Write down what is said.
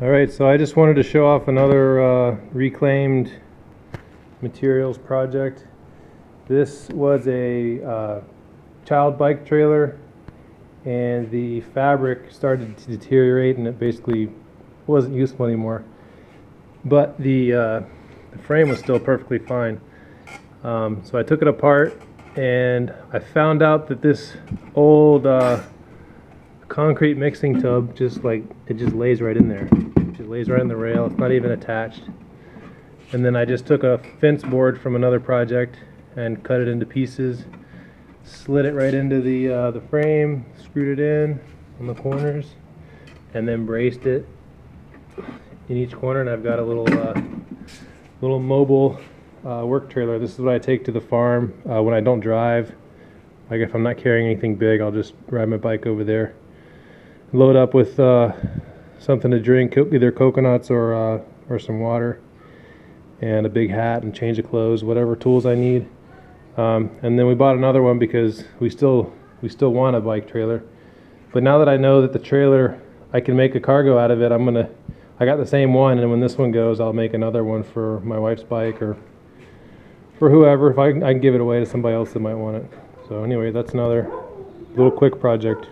All right, so I just wanted to show off another uh, reclaimed materials project. This was a uh, child bike trailer, and the fabric started to deteriorate, and it basically wasn't useful anymore. But the, uh, the frame was still perfectly fine. Um, so I took it apart, and I found out that this old uh, concrete mixing tub just like it just lays right in there. It lays right in the rail. It's not even attached. And then I just took a fence board from another project and cut it into pieces, slid it right into the uh, the frame, screwed it in on the corners, and then braced it in each corner. And I've got a little uh, little mobile uh, work trailer. This is what I take to the farm uh, when I don't drive. Like if I'm not carrying anything big, I'll just ride my bike over there load up with uh, something to drink, either coconuts or uh, or some water, and a big hat and change of clothes, whatever tools I need. Um, and then we bought another one because we still we still want a bike trailer. But now that I know that the trailer I can make a cargo out of it, I'm gonna I got the same one, and when this one goes, I'll make another one for my wife's bike or for whoever. If I I can give it away to somebody else that might want it. So anyway, that's another little quick project.